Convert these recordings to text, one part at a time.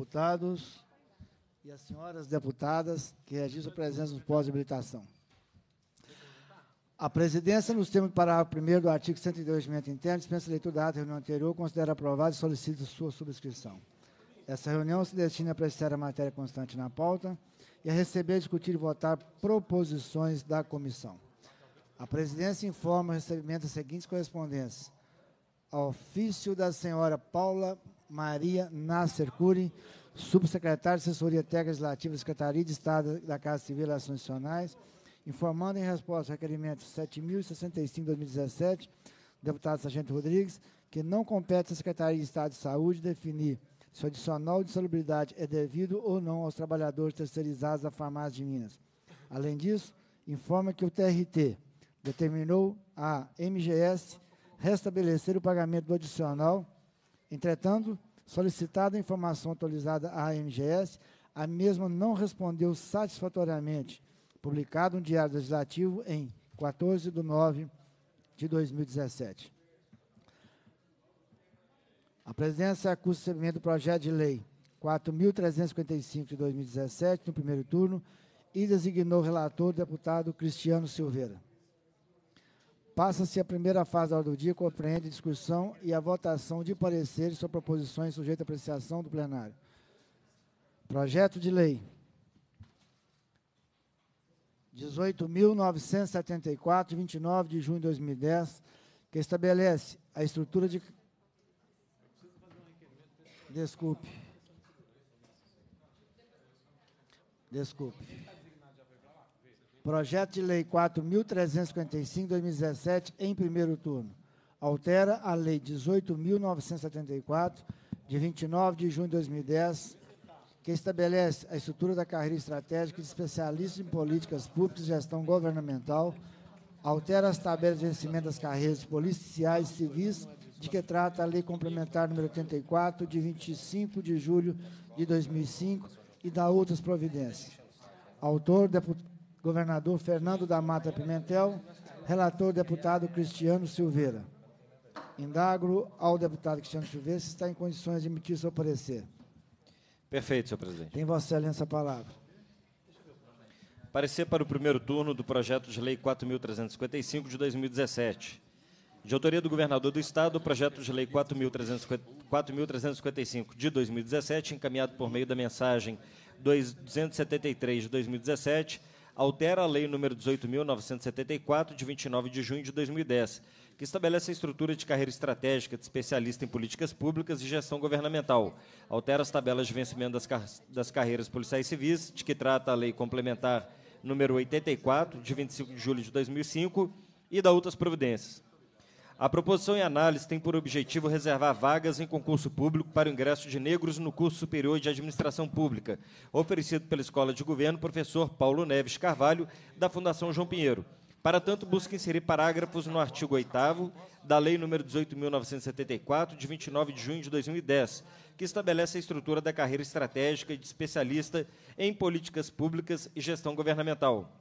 deputados e as senhoras deputadas que registram a presença no pós-habilitação. A presidência, nos termos do parágrafo 1 do artigo 102 do regimento interno, dispensa a leitura da ata da reunião anterior, considera aprovada e solicita sua subscrição. Essa reunião se destina a apreciar a matéria constante na pauta e a receber, discutir e votar proposições da comissão. A presidência informa o recebimento das seguintes correspondências. Ofício da senhora Paula Maria Nasser Cury, subsecretária de Assessoria Técnica Legislativa da Secretaria de Estado da Casa Civil e Relações Nacionais, informando em resposta ao requerimento 7.065-2017, deputado Sargento Rodrigues, que não compete à Secretaria de Estado de Saúde definir se o adicional de salubridade é devido ou não aos trabalhadores terceirizados da farmácia de Minas. Além disso, informa que o TRT determinou a MGS restabelecer o pagamento do adicional. Entretanto, solicitada a informação atualizada à MGS, a mesma não respondeu satisfatoriamente publicado no Diário Legislativo em 14 de nove de 2017. A presidência acusa o recebimento do projeto de lei 4.355 de 2017, no primeiro turno, e designou o relator o deputado Cristiano Silveira. Passa-se a primeira fase da ordem do dia, compreende discussão e a votação de pareceres sobre proposições sujeitas à apreciação do plenário. Projeto de lei 18.974, 29 de junho de 2010, que estabelece a estrutura de. Desculpe. Desculpe. Projeto de Lei 4.355, 2017, em primeiro turno. Altera a Lei 18.974, de 29 de junho de 2010, que estabelece a estrutura da carreira estratégica de especialistas em políticas públicas e gestão governamental, altera as tabelas de vencimento das carreiras policiais e civis, de que trata a Lei Complementar número 84, de 25 de julho de 2005, e dá outras providências. Autor, governador Fernando da Mata Pimentel, relator, deputado Cristiano Silveira. Indagro ao deputado Cristiano Silveira se está em condições de emitir seu parecer. Perfeito, senhor presidente. Tem Vossa Excelência a palavra. Parecer para o primeiro turno do projeto de lei 4.355 de 2017. De autoria do governador do Estado, o projeto de lei 4.355 de 2017, encaminhado por meio da mensagem 273 de 2017, altera a lei número 18.974, de 29 de junho de 2010, que estabelece a estrutura de carreira estratégica de especialista em políticas públicas e gestão governamental. Altera as tabelas de vencimento das, car das carreiras policiais civis, de que trata a Lei Complementar número 84, de 25 de julho de 2005, e da outras providências. A proposição em análise tem por objetivo reservar vagas em concurso público para o ingresso de negros no curso superior de administração pública, oferecido pela Escola de Governo professor Paulo Neves Carvalho, da Fundação João Pinheiro. Para tanto, busca inserir parágrafos no artigo 8 da Lei nº 18.974, de 29 de junho de 2010, que estabelece a estrutura da carreira estratégica de especialista em políticas públicas e gestão governamental.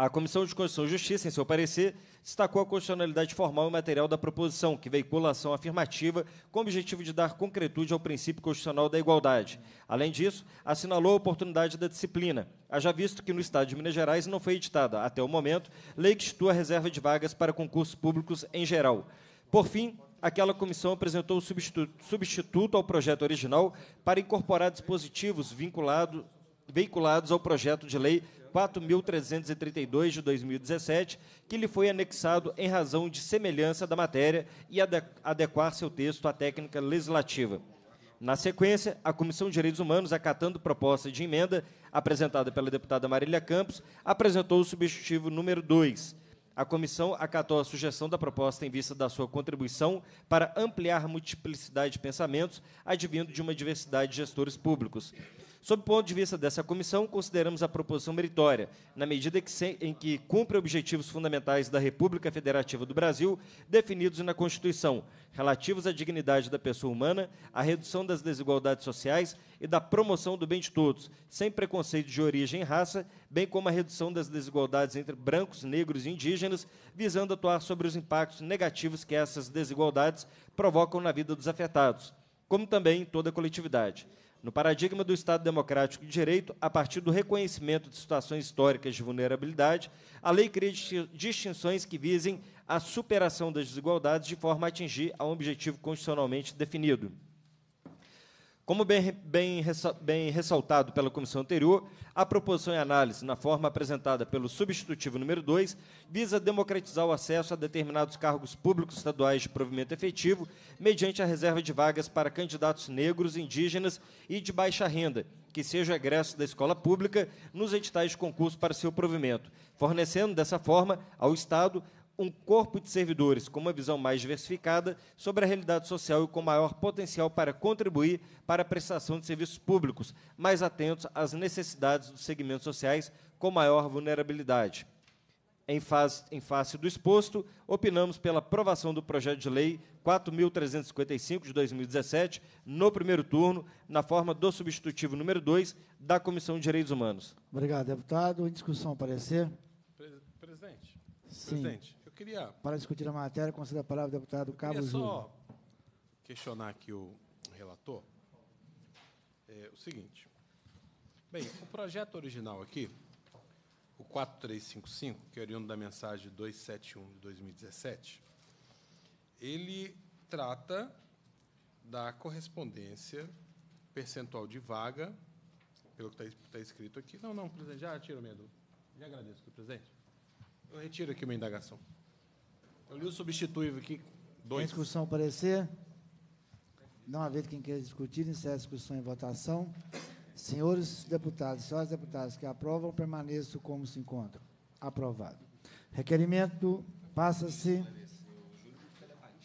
A Comissão de Constituição e Justiça, em seu parecer, destacou a constitucionalidade formal e material da proposição, que veicula a ação afirmativa com o objetivo de dar concretude ao princípio constitucional da igualdade. Além disso, assinalou a oportunidade da disciplina, haja visto que no Estado de Minas Gerais não foi editada, até o momento, lei que institui a reserva de vagas para concursos públicos em geral. Por fim, aquela comissão apresentou o substituto, substituto ao projeto original para incorporar dispositivos vinculados veiculados ao projeto de lei 4.332 de 2017, que lhe foi anexado em razão de semelhança da matéria e adequar seu texto à técnica legislativa. Na sequência, a Comissão de Direitos Humanos, acatando proposta de emenda apresentada pela deputada Marília Campos, apresentou o substitutivo número 2. A comissão acatou a sugestão da proposta em vista da sua contribuição para ampliar multiplicidade de pensamentos advindo de uma diversidade de gestores públicos. Sob o ponto de vista dessa comissão, consideramos a proposição meritória, na medida que se, em que cumpre objetivos fundamentais da República Federativa do Brasil, definidos na Constituição, relativos à dignidade da pessoa humana, à redução das desigualdades sociais e da promoção do bem de todos, sem preconceito de origem e raça, bem como a redução das desigualdades entre brancos, negros e indígenas, visando atuar sobre os impactos negativos que essas desigualdades provocam na vida dos afetados como também em toda a coletividade. No paradigma do Estado Democrático de Direito, a partir do reconhecimento de situações históricas de vulnerabilidade, a lei cria distinções que visem a superação das desigualdades de forma a atingir a um objetivo constitucionalmente definido. Como bem, bem, bem, ressaltado pela comissão anterior, a proposição em análise, na forma apresentada pelo substitutivo número 2, visa democratizar o acesso a determinados cargos públicos estaduais de provimento efetivo, mediante a reserva de vagas para candidatos negros, indígenas e de baixa renda, que sejam egressos da escola pública nos editais de concurso para seu provimento, fornecendo, dessa forma, ao Estado um corpo de servidores com uma visão mais diversificada sobre a realidade social e com maior potencial para contribuir para a prestação de serviços públicos, mais atentos às necessidades dos segmentos sociais com maior vulnerabilidade. Em, fase, em face do exposto, opinamos pela aprovação do projeto de lei 4.355 de 2017, no primeiro turno, na forma do substitutivo número 2 da Comissão de Direitos Humanos. Obrigado, deputado. Em discussão, parecer. Presidente. Sim. Presidente queria. Para discutir a matéria, conceda a palavra ao deputado Cabo Júlio. só questionar aqui o relator. É o seguinte. Bem, o projeto original aqui, o 4355, que é oriundo da mensagem 271 de 2017, ele trata da correspondência percentual de vaga, pelo que está tá escrito aqui. Não, não, presidente, já tiro medo. Já agradeço, presidente. Eu retiro aqui uma indagação. Eu li o substitutivo aqui. Dois. Em discussão, parecer. Não haver quem queira discutir, encerra a discussão em votação. Senhores deputados, senhoras deputadas que aprovam, permaneçam como se encontram. Aprovado. Requerimento passa-se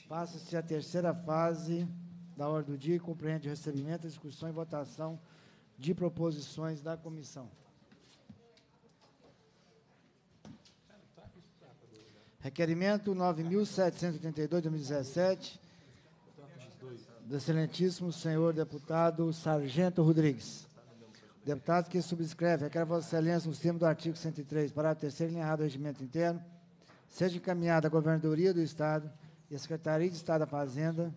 passa-se a terceira fase da ordem do dia e compreende o recebimento, discussão e votação de proposições da comissão. Requerimento 9.782 de 2017, do excelentíssimo senhor deputado Sargento Rodrigues. Deputado que subscreve, requer Vossa Excelência, nos termos do artigo 103, parágrafo 3 linha do regimento interno, seja encaminhada à Governadoria do Estado e à Secretaria de Estado da Fazenda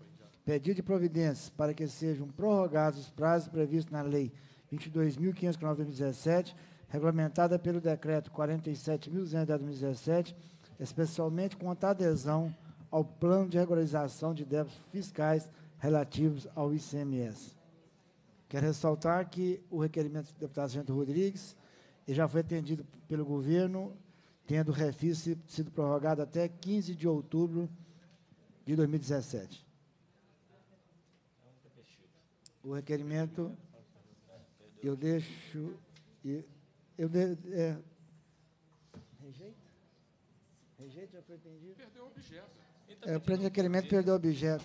pedido de providências para que sejam prorrogados os prazos previstos na Lei 22.509 de 2017, regulamentada pelo Decreto 47.200 de 2017, especialmente quanto à adesão ao plano de regularização de débitos fiscais relativos ao ICMS. Quero ressaltar que o requerimento do deputado Sargento Rodrigues já foi atendido pelo governo, tendo o refis sido prorrogado até 15 de outubro de 2017. O requerimento, eu deixo, eu, de, é, Rejeito já foi entendido? Perdeu o objeto. É, o plano de requerimento perdeu o objeto.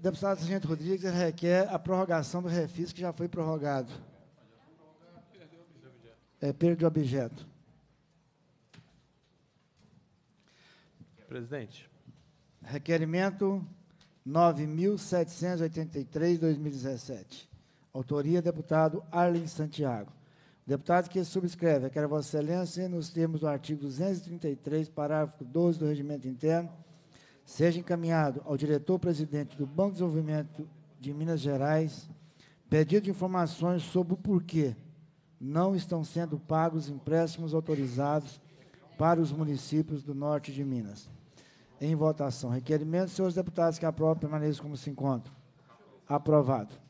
Deputado Sargento Rodrigues requer a prorrogação do refis que já foi prorrogado. É, perda de objeto. Presidente. Requerimento 9.783, 2017. Autoria, deputado Arlen Santiago. Deputado que subscreve, quero Vossa Excelência, nos termos do artigo 233, parágrafo 12 do Regimento Interno, seja encaminhado ao diretor-presidente do Banco de Desenvolvimento de Minas Gerais pedido de informações sobre o porquê não estão sendo pagos empréstimos autorizados para os municípios do norte de Minas. Em votação. Requerimento, senhores deputados que aprovam, permaneçam como se encontram. Aprovado.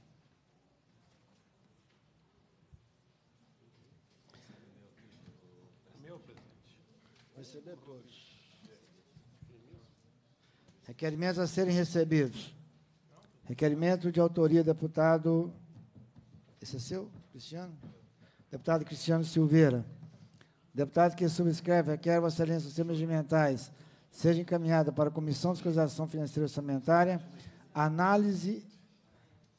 Requerimentos a serem recebidos. Requerimento de autoria, deputado. Esse é seu, Cristiano? Deputado Cristiano Silveira. Deputado que subscreve, requer Vossa Excelência os termos regimentais seja encaminhada para a Comissão de Fiscalização Financeira Orçamentária análise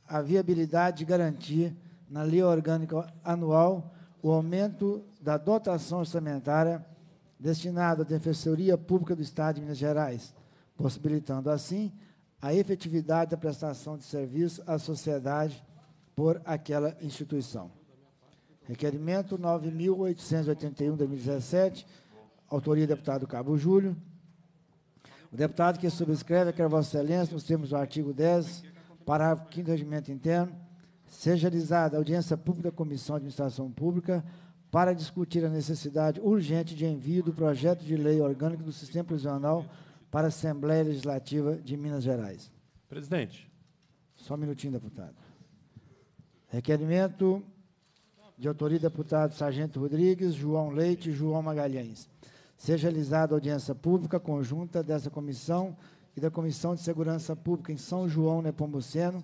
a viabilidade de garantir na lei orgânica anual o aumento da dotação orçamentária destinada à Defensoria Pública do Estado de Minas Gerais, possibilitando assim a efetividade da prestação de serviço à sociedade por aquela instituição. Requerimento 9.881 de 2017, autoria do deputado Cabo Júlio. O deputado que subscreve, quer Vossa Excelência, nos termos do artigo 10, Parágrafo 5 do Regimento Interno. Seja realizada audiência pública da Comissão de Administração Pública para discutir a necessidade urgente de envio do projeto de lei orgânico do Sistema Prisional para a Assembleia Legislativa de Minas Gerais. Presidente. Só um minutinho, deputado. Requerimento de autoria do deputado Sargento Rodrigues, João Leite e João Magalhães. Seja realizada audiência pública conjunta dessa comissão e da Comissão de Segurança Pública em São João Nepomuceno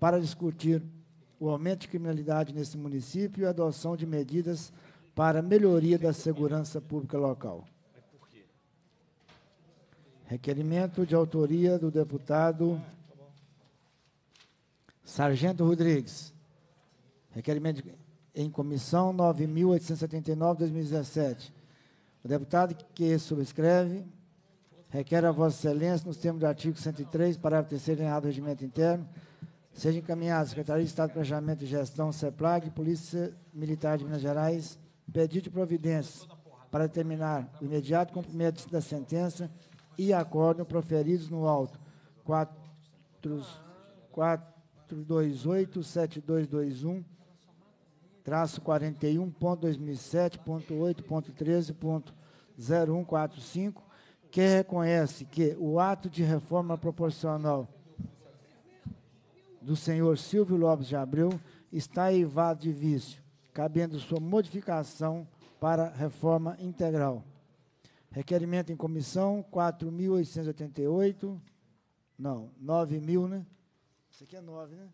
para discutir o aumento de criminalidade nesse município e a adoção de medidas para melhoria da segurança pública local. Requerimento de autoria do deputado Sargento Rodrigues. Requerimento em comissão 9.879-2017. O deputado que subscreve requer a Vossa Excelência, nos termos do artigo 103, parágrafo 3 do Regimento Interno, seja encaminhado à Secretaria de Estado de Planejamento e Gestão, CEPLAG, Polícia Militar de Minas Gerais, pedido de providências para determinar o imediato cumprimento da sentença e acórdão proferidos no alto 428-7221, traço 41.2007.8.13.0145, que reconhece que o ato de reforma proporcional do senhor Silvio Lopes de Abreu está eivado de vício, cabendo sua modificação para reforma integral. Requerimento em comissão 4.888, não, 9.000, né? Isso aqui é 9, né?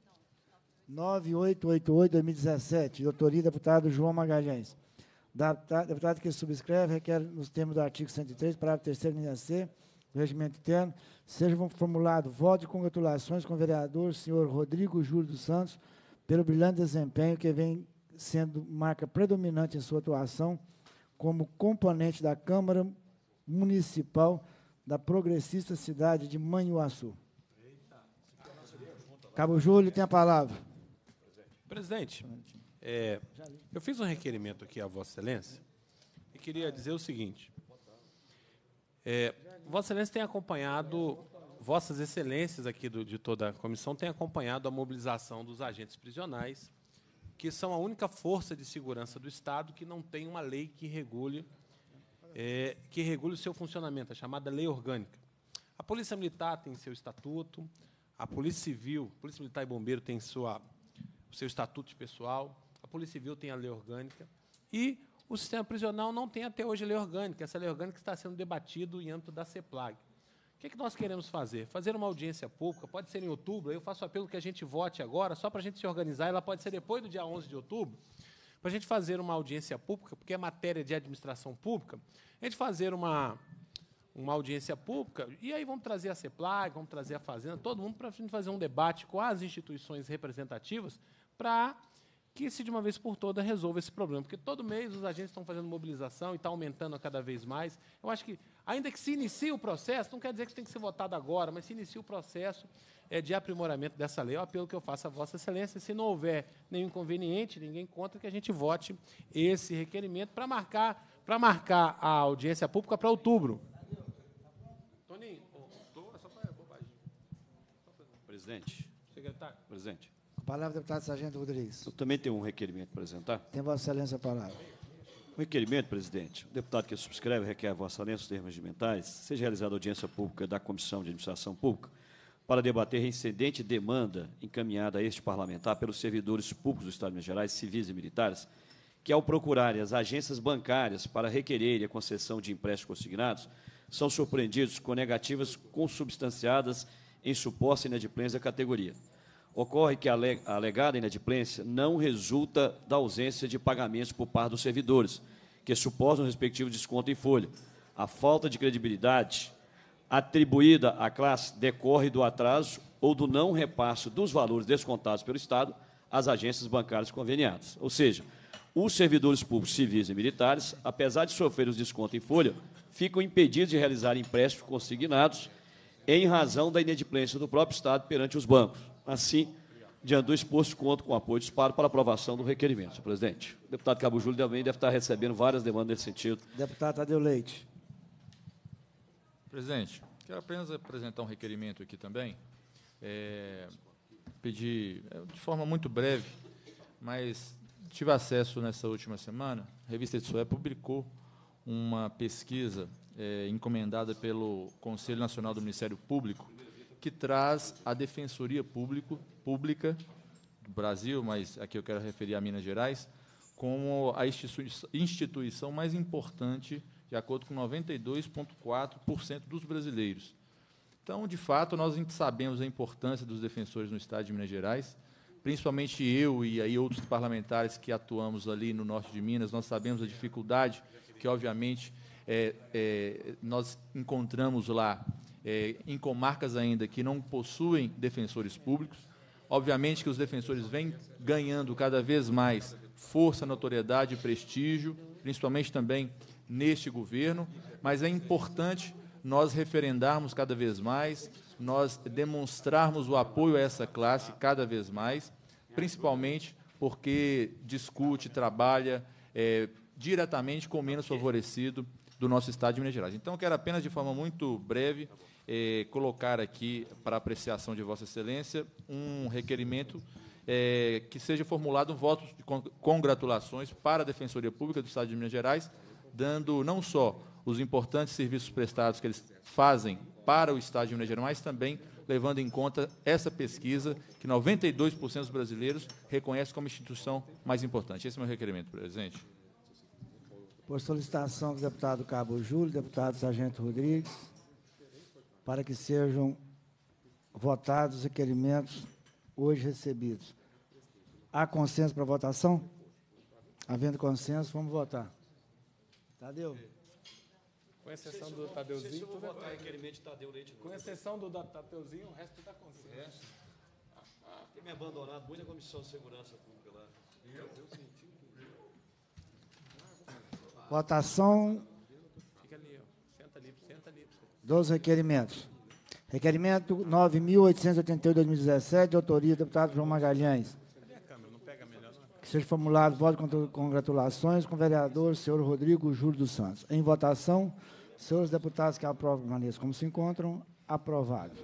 9888, 2017, de autoria do deputado João Magalhães. Deputado que subscreve, requer, nos termos do artigo 103, parágrafo 3 linha C, do regimento interno, seja formulado voto de congratulações com o vereador senhor Rodrigo Júlio dos Santos pelo brilhante desempenho que vem sendo marca predominante em sua atuação como componente da Câmara Municipal da progressista cidade de Manhuaçu. Cabo Júlio tem a palavra. Presidente, é, eu fiz um requerimento aqui a Vossa Excelência e queria dizer o seguinte. É, Vossa Excelência tem acompanhado, Vossas Excelências aqui do, de toda a comissão têm acompanhado a mobilização dos agentes prisionais, que são a única força de segurança do Estado que não tem uma lei que regule, é, que regule o seu funcionamento, a chamada lei orgânica. A Polícia Militar tem seu estatuto, a Polícia Civil, Polícia Militar e Bombeiro tem sua o seu estatuto pessoal, a Polícia Civil tem a lei orgânica, e o sistema prisional não tem até hoje lei orgânica. Essa lei orgânica está sendo debatido em âmbito da CEPLAG. O que, é que nós queremos fazer? Fazer uma audiência pública, pode ser em outubro, eu faço apelo que a gente vote agora, só para a gente se organizar, ela pode ser depois do dia 11 de outubro, para a gente fazer uma audiência pública, porque é matéria de administração pública, a gente fazer uma, uma audiência pública, e aí vamos trazer a CEPLAG, vamos trazer a Fazenda, todo mundo para a gente fazer um debate com as instituições representativas para que se de uma vez por todas resolva esse problema. Porque todo mês os agentes estão fazendo mobilização e está aumentando a cada vez mais. Eu acho que, ainda que se inicie o processo, não quer dizer que isso tem que ser votado agora, mas se inicie o processo é, de aprimoramento dessa lei. É o apelo que eu faço a Vossa Excelência. Se não houver nenhum inconveniente, ninguém contra que a gente vote esse requerimento para marcar, para marcar a audiência pública para outubro. Toninho, só para bobagem. Presidente. Secretário. Presidente. Palavra do deputado Sargento Rodrigues. Eu também tenho um requerimento para apresentar. Tem Vossa Excelência a palavra. O requerimento, presidente, o deputado que subscreve requer a Vossa Excelência os termos regimentais, seja realizada audiência pública da Comissão de Administração Pública para debater reincidente demanda encaminhada a este parlamentar pelos servidores públicos do Estado de Minas Gerais, civis e militares, que, ao procurarem as agências bancárias para requererem a concessão de empréstimos consignados, são surpreendidos com negativas consubstanciadas em suposta inadimplência da categoria. Ocorre que a alegada inadimplência não resulta da ausência de pagamentos por parte dos servidores, que suportam o respectivo desconto em folha. A falta de credibilidade atribuída à classe decorre do atraso ou do não repasse dos valores descontados pelo Estado às agências bancárias conveniadas. Ou seja, os servidores públicos civis e militares, apesar de sofrer os descontos em folha, ficam impedidos de realizar empréstimos consignados em razão da inadimplência do próprio Estado perante os bancos. Assim, diante do exposto, conto com o apoio do Disparo para aprovação do requerimento, senhor presidente. O deputado Cabo Júlio também deve estar recebendo várias demandas nesse sentido. Deputado Tadeu Leite. Presidente, quero apenas apresentar um requerimento aqui também. É, pedir, é, de forma muito breve, mas tive acesso nessa última semana, a revista Etsoé publicou uma pesquisa é, encomendada pelo Conselho Nacional do Ministério Público, que traz a Defensoria Público, Pública do Brasil, mas aqui eu quero referir a Minas Gerais, como a instituição mais importante, de acordo com 92,4% dos brasileiros. Então, de fato, nós sabemos a importância dos defensores no Estado de Minas Gerais, principalmente eu e aí outros parlamentares que atuamos ali no norte de Minas, nós sabemos a dificuldade que, obviamente, é, é, nós encontramos lá é, em comarcas ainda que não possuem defensores públicos. Obviamente que os defensores vêm ganhando cada vez mais força, notoriedade e prestígio, principalmente também neste governo, mas é importante nós referendarmos cada vez mais, nós demonstrarmos o apoio a essa classe cada vez mais, principalmente porque discute, trabalha é, diretamente com o menos favorecido do nosso Estado de Minas Gerais. Então, eu quero apenas, de forma muito breve, eh, colocar aqui para apreciação de Vossa Excelência um requerimento eh, que seja formulado um voto de congratulações para a Defensoria Pública do Estado de Minas Gerais, dando não só os importantes serviços prestados que eles fazem para o Estado de Minas Gerais, mas também levando em conta essa pesquisa que 92% dos brasileiros reconhecem como instituição mais importante. Esse é o meu requerimento, presidente. Por solicitação do deputado Cabo Júlio, deputado Sargento Rodrigues, para que sejam votados os requerimentos hoje recebidos. Há consenso para votação? Havendo consenso, vamos votar. Tadeu? Com exceção do Tadeuzinho, tudo votar requerimento de Tadeu Leite. Com exceção do Tadeuzinho, o resto está consenso. Tem me abandonado muito a Comissão de Segurança Pública lá. Eu? Eu senti. Votação dos requerimentos. Requerimento 9.888-2017, de autoria do deputado João Magalhães. Que seja formulado voto de congratulações com o vereador senhor Rodrigo Júlio dos Santos. Em votação, senhores deputados que aprovam permaneçam como se encontram, aprovado.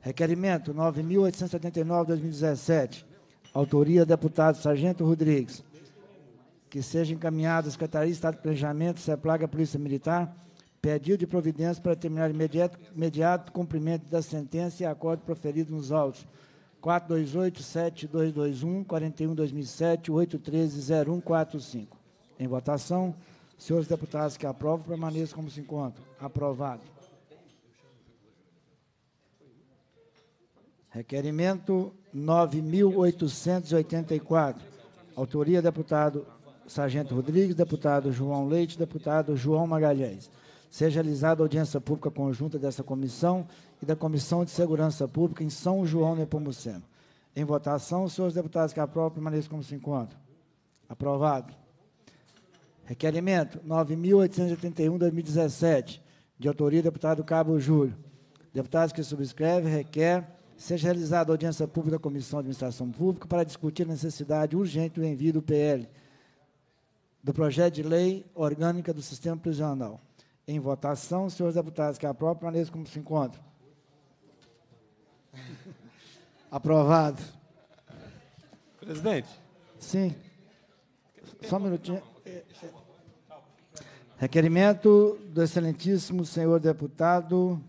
Requerimento 9.879-2017, autoria do deputado Sargento Rodrigues que seja encaminhado à Secretaria de Estado de Planejamento, CEPLAG, Polícia Militar, pedido de providência para terminar imediato, imediato cumprimento da sentença e acordo proferido nos autos 428, 7221, 41 2007, 813, 0145. Em votação, senhores deputados que aprovam, permaneçam como se encontram. Aprovado. Requerimento 9.884. Autoria, deputado Sargento Rodrigues, deputado João Leite, deputado João Magalhães. Seja realizada audiência pública conjunta dessa comissão e da Comissão de Segurança Pública em São João Nepomuceno. Em votação, senhores deputados que aprovam permaneçam como se encontram. Aprovado. Requerimento 9.881-2017, de autoria do deputado Cabo Júlio. Deputados que subscrevem, requer seja realizada audiência pública da Comissão de Administração Pública para discutir a necessidade urgente do envio do PL do projeto de lei orgânica do sistema prisional. Em votação, senhores deputados que aprovam, permaneçam como se encontram. Aprovado. Presidente. Sim. Só um minutinho. Requerimento do excelentíssimo senhor deputado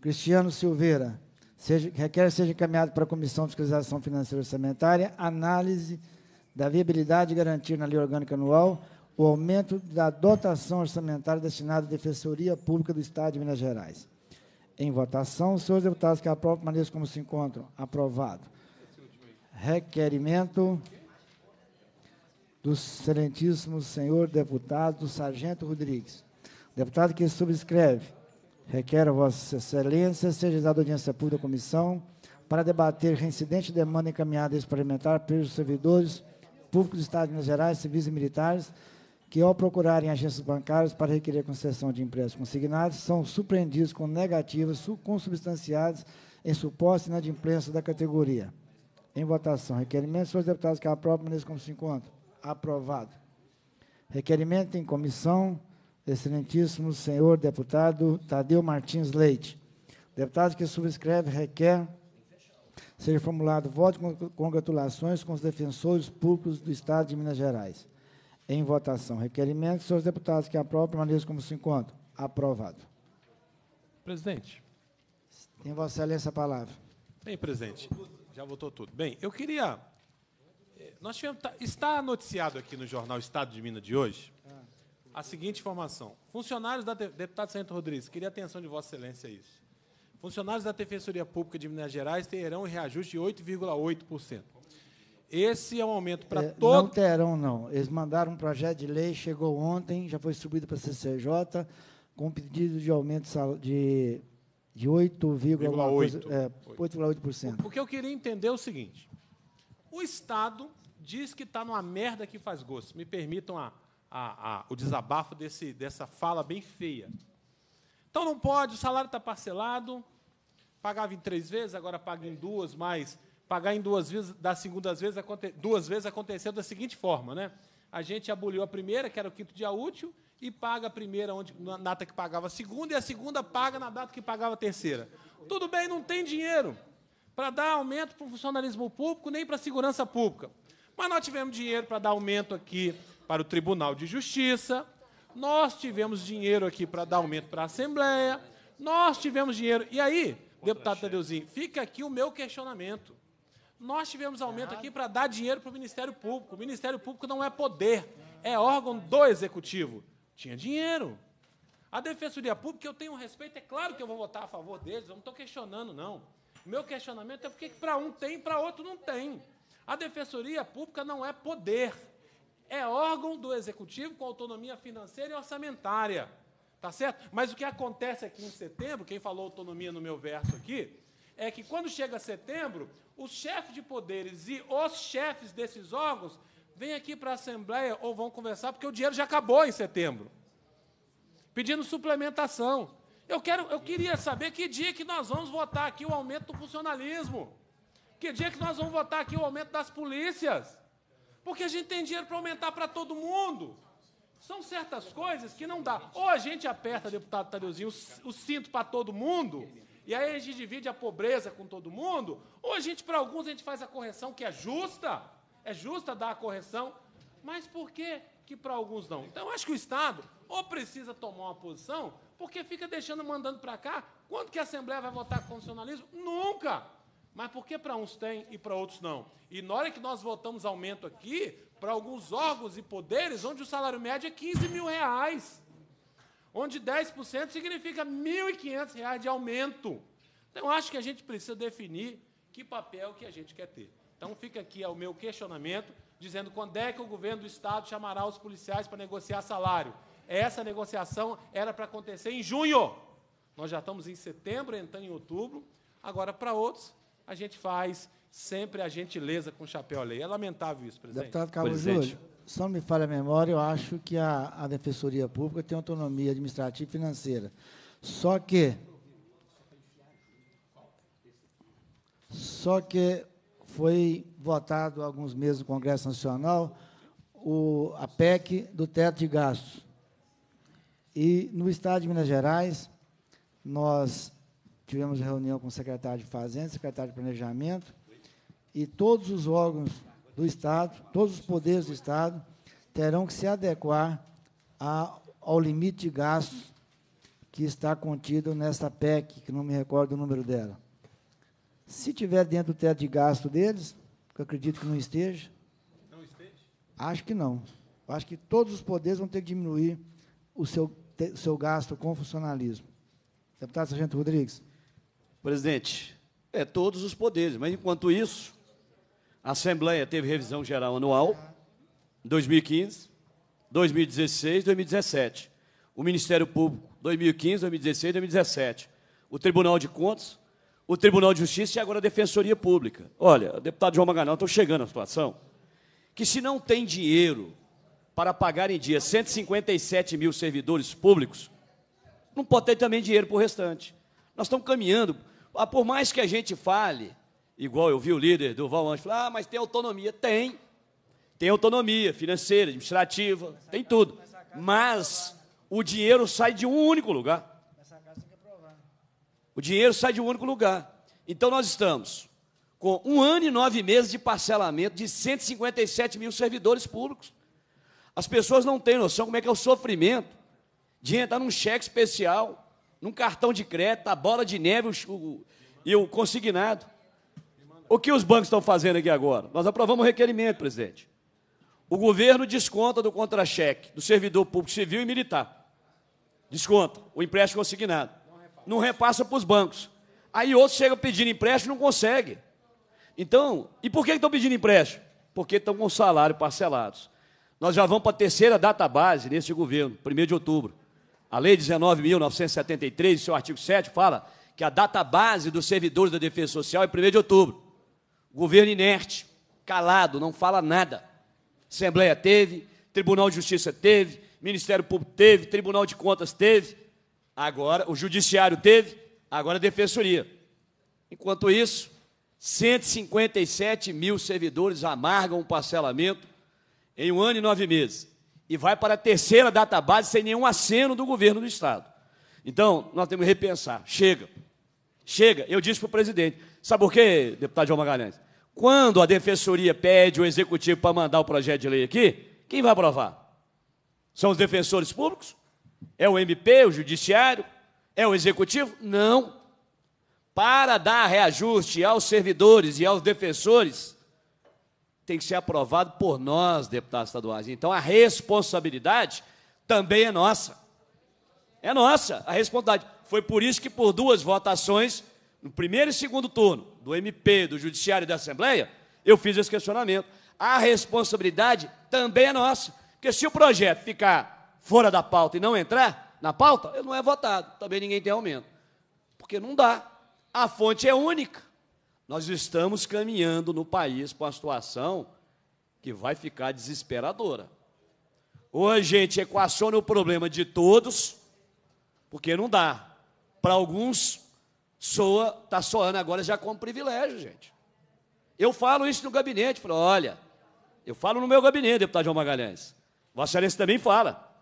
Cristiano Silveira. Seja, requer seja encaminhado para a Comissão de Fiscalização Financeira e Orçamentária, análise da viabilidade de garantir na lei orgânica anual o aumento da dotação orçamentária destinada à Defensoria Pública do Estado de Minas Gerais. Em votação, senhores deputados que aprovam permaneçam como se encontram. Aprovado. Requerimento do excelentíssimo senhor deputado Sargento Rodrigues. Deputado que subscreve, requer a Vossa Excelência, seja dada audiência pública da comissão para debater reincidente demanda encaminhada a esse parlamentar pelos servidores públicos do Estado de Minas Gerais, civis e militares, que ao procurarem agências bancárias para requerer concessão de empréstimos consignados, são surpreendidos com negativas consubstanciadas em suposta inadimplência da categoria. Em votação, requerimento, senhores deputados que aprovam nesse como se encontra. Aprovado. Requerimento em comissão, excelentíssimo senhor deputado Tadeu Martins Leite. Deputado que subscreve requer seja formulado voto de congratulações com os defensores públicos do Estado de Minas Gerais. Em votação. Requerimento. Senhores deputados que aprovam, permaneçam como se encontram. Aprovado. Presidente. Tem Vossa Excelência a palavra. Bem, presidente, já votou tudo. Bem, eu queria. eh, Nós tivemos, tá- está noticiado aqui no jornal Estado de Minas de hoje a seguinte informação. Funcionários da. de- Deputado Santo Rodrigues, queria a atenção de Vossa Excelência a isso. Funcionários da Defensoria Pública de Minas Gerais terão um reajuste de 8,8%. Esse é um aumento para É, Não terão, não. Eles mandaram um projeto de lei, chegou ontem, já foi distribuído para a CCJ, com pedido de aumento de de, de 8, alguma coisa, 8,8. é, 8,8%. O que eu queria entender o seguinte: o Estado diz que está numa merda que faz gosto. Me permitam a- a- a- o desabafo desse, dessa fala bem feia. Então não pode, o salário está parcelado, pagava em três vezes, agora paga em duas, mas pagar em duas vezes, das segundas vezes, aconte- duas vezes aconteceu da seguinte forma, né? A gente aboliu a primeira, que era o quinto dia útil, e paga a primeira onde, na data que pagava a segunda, e a segunda paga na data que pagava a terceira. Tudo bem, não tem dinheiro para dar aumento para o funcionalismo público, nem para a segurança pública. Mas nós tivemos dinheiro para dar aumento aqui para o Tribunal de Justiça, nós tivemos dinheiro aqui para dar aumento para a Assembleia, nós tivemos dinheiro. E aí, deputado Tadeuzinho, fica aqui o meu questionamento. Nós tivemos aumento aqui para dar dinheiro para o Ministério Público. O Ministério Público não é poder, é órgão do Executivo. Tinha dinheiro. A Defensoria Pública, eu tenho um respeito, é claro que eu vou votar a favor deles, eu não estou questionando, não. O meu questionamento é porque para um tem, para outro não tem. A Defensoria Pública não é poder, é órgão do Executivo com autonomia financeira e orçamentária. Tá certo? Mas o que acontece aqui em setembro, quem falou autonomia no meu verso aqui, é que quando chega setembro, os chefes de poderes e os chefes desses órgãos vêm aqui para a Assembleia ou vão conversar, porque o dinheiro já acabou em setembro pedindo suplementação. Eu, quero, eu queria saber que dia que nós vamos votar aqui o aumento do funcionalismo. Que dia que nós vamos votar aqui o aumento das polícias. Porque a gente tem dinheiro para aumentar para todo mundo. São certas coisas que não dá. Ou a gente aperta, deputado Tadeuzinho, o cinto para todo mundo, e aí a gente divide a pobreza com todo mundo, ou a gente, para alguns, a gente faz a correção que é justa, é justa dar a correção, mas por que que para alguns não? Então, acho que o Estado ou precisa tomar uma posição, porque fica deixando, mandando para cá, quando que a Assembleia vai votar constitucionalismo? Nunca! Mas por que para uns tem e para outros não? E na hora que nós votamos aumento aqui, para alguns órgãos e poderes, onde o salário médio é 15 mil reais, onde 10% significa 1.500 reais de aumento. Então, acho que a gente precisa definir que papel que a gente quer ter. Então, fica aqui o meu questionamento, dizendo quando é que o governo do Estado chamará os policiais para negociar salário. Essa negociação era para acontecer em junho. Nós já estamos em setembro, entrando em outubro. Agora, para outros, a gente faz sempre a gentileza com o chapéu à lei. É lamentável isso, presidente. Deputado Carlos Presidente. Júlio, só não me falha a memória, eu acho que a, a Defensoria Pública tem autonomia administrativa e financeira. Só que. Só que foi votado há alguns meses no Congresso Nacional o, a PEC do teto de gastos. E no Estado de Minas Gerais, nós tivemos reunião com o secretário de Fazenda, secretário de Planejamento, e todos os órgãos do Estado, todos os poderes do Estado, terão que se adequar a- ao limite de gastos que está contido nessa PEC, que não me recordo o número dela. Se tiver dentro do teto de gasto deles, que eu acredito que não esteja, acho que não. Acho que todos os poderes vão ter que diminuir o seu, te- o seu gasto com o funcionalismo. Deputado Sargento Rodrigues. Presidente, é todos os poderes, mas enquanto isso, a Assembleia teve revisão geral anual, 2015, 2016, 2017. O Ministério Público, 2015, 2016, 2017. O Tribunal de Contas, o Tribunal de Justiça e agora a Defensoria Pública. Olha, deputado João Magalhães, estou chegando à situação que se não tem dinheiro para pagar em dia 157 mil servidores públicos, não pode ter também dinheiro para o restante. Nós estamos caminhando, por mais que a gente fale, igual eu vi o líder do Val antes, falar, ah, mas tem autonomia. Tem. Tem autonomia financeira, administrativa, tem tudo. Mas o dinheiro sai de um único lugar. O dinheiro sai de um único lugar. Então nós estamos com um ano e nove meses de parcelamento de 157 mil servidores públicos. As pessoas não têm noção como é que é o sofrimento de entrar num cheque especial, num cartão de crédito, a bola de neve o, o, e o consignado. O que os bancos estão fazendo aqui agora? Nós aprovamos o requerimento, presidente. O governo desconta do contra-cheque do servidor público civil e militar. Desconta o empréstimo consignado. Não repassa para os bancos. Aí outros chegam pedindo empréstimo e não consegue. Então, e por que estão pedindo empréstimo? Porque estão com salário parcelados. Nós já vamos para a terceira data base nesse governo, 1 de outubro. A Lei 19.973, seu artigo 7, fala que a data base dos servidores da Defesa Social é 1 de outubro. Governo inerte, calado, não fala nada. Assembleia teve, Tribunal de Justiça teve, Ministério Público teve, Tribunal de Contas teve, agora o Judiciário teve, agora a Defensoria. Enquanto isso, 157 mil servidores amargam o parcelamento em um ano e nove meses. E vai para a terceira database sem nenhum aceno do governo do Estado. Então, nós temos que repensar. Chega. Chega. Eu disse para o presidente. Sabe por quê, deputado João Magalhães? Quando a defensoria pede o executivo para mandar o projeto de lei aqui, quem vai aprovar? São os defensores públicos? É o MP, o judiciário? É o executivo? Não. Para dar reajuste aos servidores e aos defensores, tem que ser aprovado por nós, deputados estaduais. Então a responsabilidade também é nossa. É nossa a responsabilidade. Foi por isso que, por duas votações, no primeiro e segundo turno, do MP, do Judiciário e da Assembleia, eu fiz esse questionamento. A responsabilidade também é nossa. Porque se o projeto ficar fora da pauta e não entrar na pauta, ele não é votado. Também ninguém tem aumento. Porque não dá. A fonte é única. Nós estamos caminhando no país para uma situação que vai ficar desesperadora. Ou a gente equaciona o problema de todos, porque não dá. Para alguns, soa, está soando agora já como privilégio, gente. Eu falo isso no gabinete, falo, olha, eu falo no meu gabinete, deputado João Magalhães. Vossa Excelência também fala,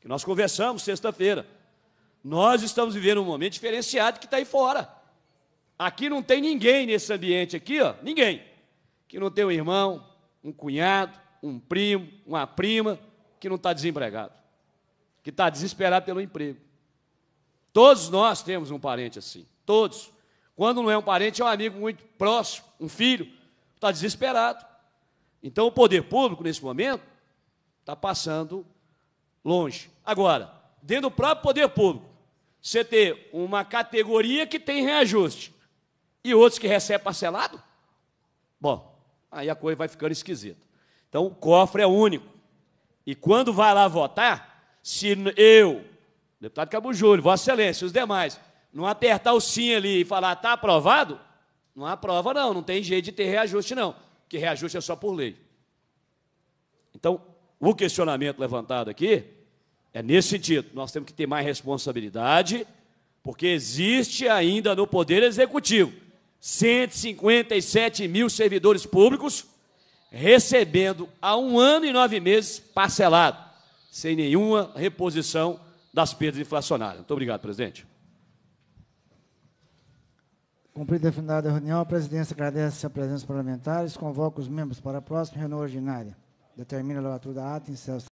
que nós conversamos sexta-feira. Nós estamos vivendo um momento diferenciado que está aí fora. Aqui não tem ninguém nesse ambiente aqui, ó, ninguém, que não tem um irmão, um cunhado, um primo, uma prima, que não está desempregado, que está desesperado pelo emprego. Todos nós temos um parente assim, todos. Quando não é um parente, é um amigo muito próximo, um filho, está desesperado. Então o poder público, nesse momento, está passando longe. Agora, dentro do próprio poder público, você ter uma categoria que tem reajuste e outros que recebem parcelado? Bom, aí a coisa vai ficando esquisita. Então, o cofre é único. E quando vai lá votar, se eu, deputado Cabo Júlio, Vossa Excelência, os demais, não apertar o sim ali e falar, está aprovado, não aprova não, não tem jeito de ter reajuste não, porque reajuste é só por lei. Então, o questionamento levantado aqui é nesse sentido, nós temos que ter mais responsabilidade, porque existe ainda no Poder Executivo 157 mil servidores públicos recebendo há um ano e nove meses parcelado, sem nenhuma reposição das perdas inflacionárias. Muito obrigado, presidente. Cumprida a finalidade da reunião, a presidência agradece a presença parlamentares, convoca os membros para a próxima reunião ordinária. Determina a levatura da ata em